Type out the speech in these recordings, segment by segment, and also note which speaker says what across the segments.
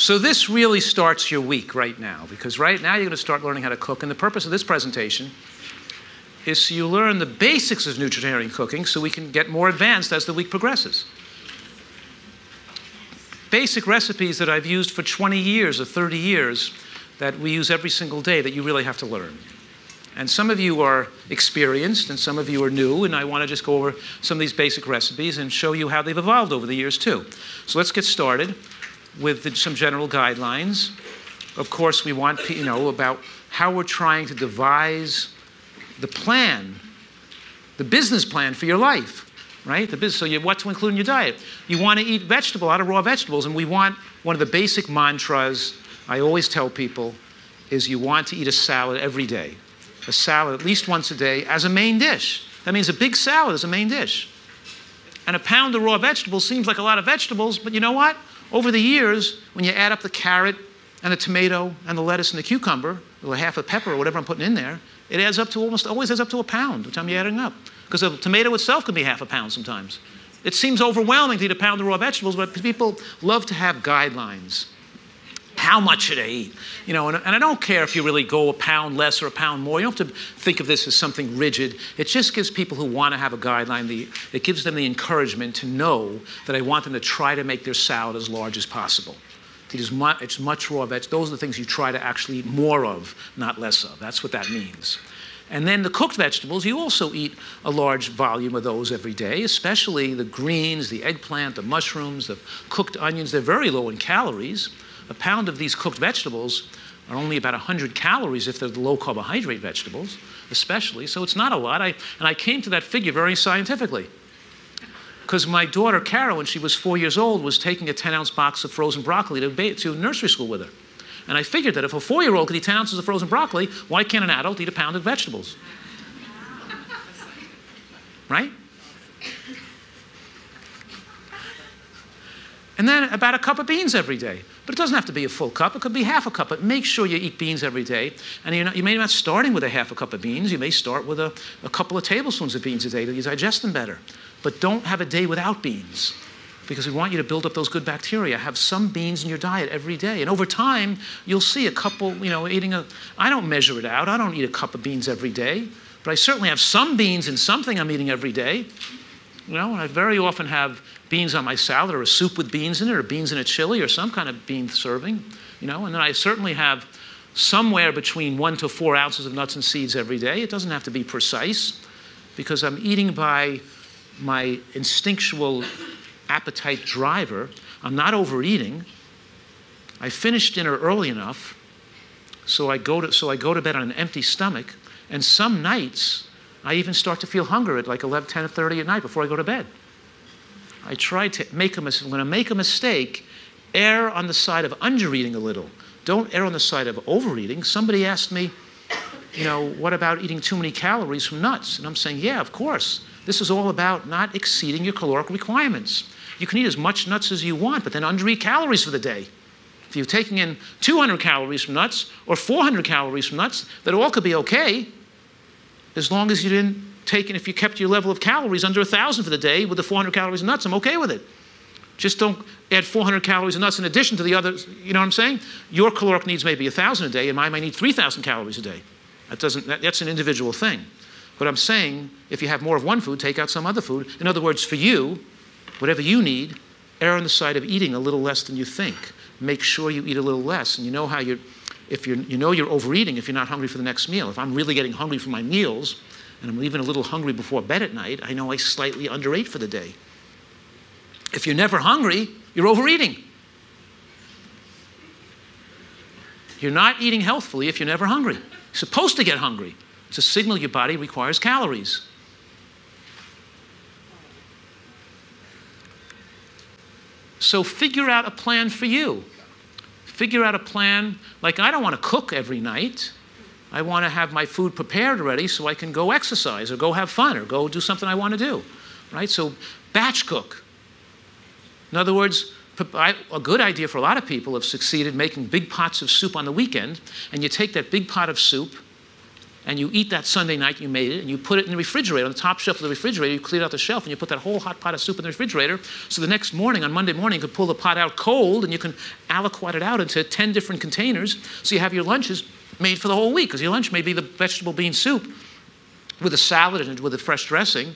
Speaker 1: So this really starts your week right now, because right now you're going to start learning how to cook. And the purpose of this presentation is so you learn the basics of nutritarian cooking so we can get more advanced as the week progresses. Basic recipes that I've used for 20 years or 30 years that we use every single day that you really have to learn. And some of you are experienced and some of you are new, and I want to just go over some of these basic recipes and show you how they've evolved over the years too. So let's get started with the, some general guidelines. Of course, we want you know about how we're trying to devise the plan, the business plan for your life, right? The business, so you, what to include in your diet. You want to eat vegetable, out of raw vegetables, and we want one of the basic mantras I always tell people is you want to eat a salad every day a salad at least once a day as a main dish. That means a big salad is a main dish. And a pound of raw vegetables seems like a lot of vegetables, but you know what? Over the years, when you add up the carrot and the tomato and the lettuce and the cucumber, or half a pepper or whatever I'm putting in there, it adds up to almost always adds up to a pound the time you're adding up. Because the tomato itself can be half a pound sometimes. It seems overwhelming to eat a pound of raw vegetables, but people love to have guidelines. How much should I eat? You know, and, and I don't care if you really go a pound less or a pound more. You don't have to think of this as something rigid. It just gives people who want to have a guideline, the, it gives them the encouragement to know that I want them to try to make their salad as large as possible. It is much, it's much raw veg. Those are the things you try to actually eat more of, not less of. That's what that means. And then the cooked vegetables, you also eat a large volume of those every day, especially the greens, the eggplant, the mushrooms, the cooked onions. They're very low in calories a pound of these cooked vegetables are only about 100 calories if they're the low carbohydrate vegetables, especially. So it's not a lot. I, and I came to that figure very scientifically. Because my daughter, Carol, when she was four years old, was taking a 10 ounce box of frozen broccoli to, to nursery school with her. And I figured that if a four year old could eat 10 ounces of frozen broccoli, why can't an adult eat a pound of vegetables? Right? And then about a cup of beans every day. But it doesn't have to be a full cup. It could be half a cup. But make sure you eat beans every day. And not, you may not starting with a half a cup of beans. You may start with a, a couple of tablespoons of beans a day to digest them better. But don't have a day without beans because we want you to build up those good bacteria. Have some beans in your diet every day. And over time, you'll see a couple, you know, eating a, I don't measure it out. I don't eat a cup of beans every day. But I certainly have some beans in something I'm eating every day. You know, and I very often have beans on my salad or a soup with beans in it or beans in a chili or some kind of bean serving, you know, and then I certainly have somewhere between one to four ounces of nuts and seeds every day. It doesn't have to be precise because I'm eating by my instinctual appetite driver. I'm not overeating. I finished dinner early enough so I go to, so I go to bed on an empty stomach. And some nights, I even start to feel hunger at like 11, 10, 30 at night before I go to bed. I try to make a mistake. When I make a mistake, err on the side of undereating a little. Don't err on the side of overeating. Somebody asked me, you know, what about eating too many calories from nuts? And I'm saying, yeah, of course. This is all about not exceeding your caloric requirements. You can eat as much nuts as you want, but then undereat calories for the day. If you're taking in 200 calories from nuts or 400 calories from nuts, that all could be okay as long as you didn't take, and if you kept your level of calories under 1,000 for the day with the 400 calories of nuts, I'm okay with it. Just don't add 400 calories of nuts in addition to the others. You know what I'm saying? Your caloric needs may be 1,000 a day, and mine might need 3,000 calories a day. That doesn't, that, that's an individual thing. But I'm saying if you have more of one food, take out some other food. In other words, for you, whatever you need, err on the side of eating a little less than you think. Make sure you eat a little less, and you know how you're, if you're, you know you're overeating if you're not hungry for the next meal. If I'm really getting hungry for my meals, and I'm even a little hungry before bed at night, I know I slightly underate for the day. If you're never hungry, you're overeating. You're not eating healthfully if you're never hungry. You're supposed to get hungry. It's a signal your body requires calories. So figure out a plan for you. Figure out a plan. Like, I don't want to cook every night. I want to have my food prepared already so I can go exercise or go have fun or go do something I want to do, right? So batch cook. In other words, a good idea for a lot of people have succeeded making big pots of soup on the weekend, and you take that big pot of soup and you eat that Sunday night you made it, and you put it in the refrigerator, on the top shelf of the refrigerator, you clear out the shelf, and you put that whole hot pot of soup in the refrigerator. So the next morning, on Monday morning, you can pull the pot out cold, and you can aliquot it out into 10 different containers. So you have your lunches made for the whole week, because your lunch may be the vegetable bean soup with a salad and with a fresh dressing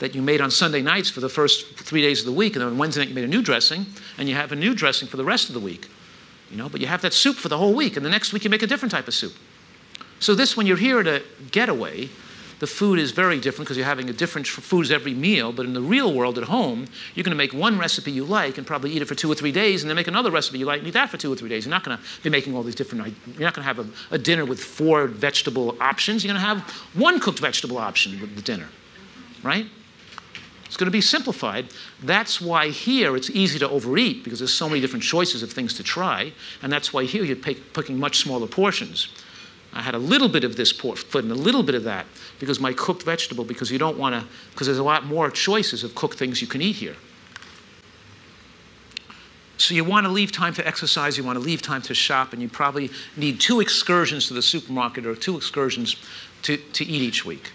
Speaker 1: that you made on Sunday nights for the first three days of the week, and then on Wednesday night you made a new dressing, and you have a new dressing for the rest of the week. You know, but you have that soup for the whole week, and the next week you make a different type of soup. So this, when you're here at a getaway, the food is very different because you're having a different foods every meal. But in the real world at home, you're going to make one recipe you like and probably eat it for two or three days, and then make another recipe you like and eat that for two or three days. You're not going to be making all these different. You're not going to have a, a dinner with four vegetable options. You're going to have one cooked vegetable option with the dinner, right? It's going to be simplified. That's why here it's easy to overeat because there's so many different choices of things to try. And that's why here you're picking much smaller portions. I had a little bit of this pork foot and a little bit of that because my cooked vegetable, because you don't want to, because there's a lot more choices of cooked things you can eat here. So you want to leave time to exercise, you want to leave time to shop, and you probably need two excursions to the supermarket or two excursions to, to eat each week.